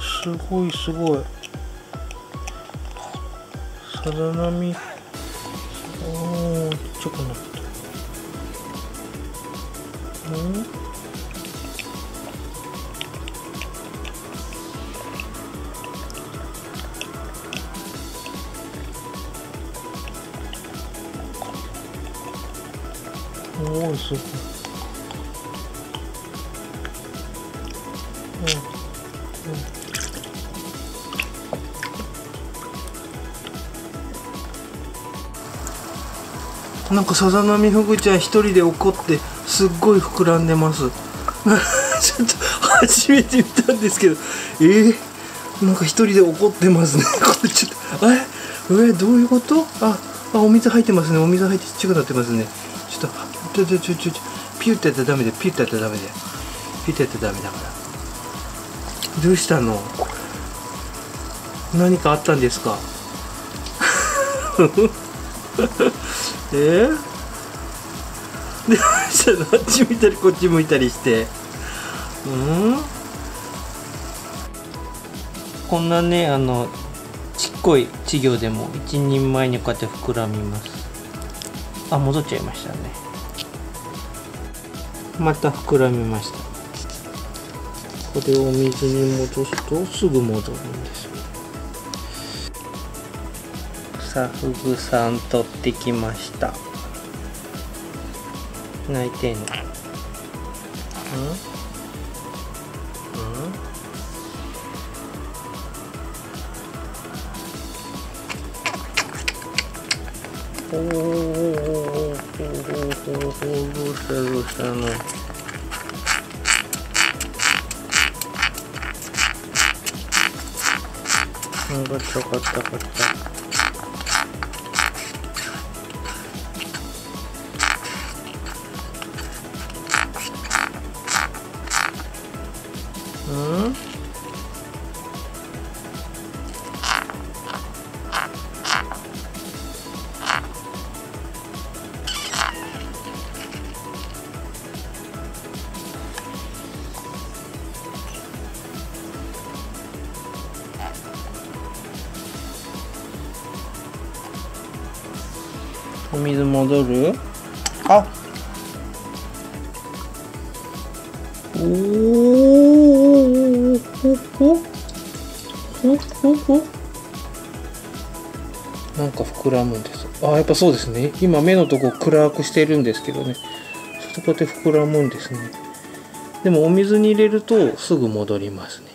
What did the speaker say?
すごいすごい。さざ波。おおちっちゃくなったうんおおすごい。うん。うん。なんかさざ波フグちゃん一人で怒ってすっごい膨らんでます。ちょっと初めて見たんですけど。え？ー、なんか一人で怒ってますね。これちょっとえ？え？どういうこと？ああお水入ってますね。お水入ってちっちゃくなってますね。ちょっとちょちょちょちょピュってやったらダメでピュってやったらダメで。ピュってやったらダメだから。どうしたの？何かあったんですか？えー、でしたのあっち見たりこっち向いたりして。うん？こんなねあのちっこい稚魚でも一人前にこうやって膨らみます。あ戻っちゃいましたね。また膨らみました。これを水に戻すとすぐ戻るんですよ。さふぐさん取ってきました。泣いてんの？うん？うん？おおおおおおおーおおーどうしたどうしたのうん、こっちよかったよかった。お水戻る？あ。おおほほほほなんか膨らむんですあやっぱそうですね今目のとこ暗くしてるんですけどねそこで膨らむんですねでもお水に入れるとすぐ戻りますね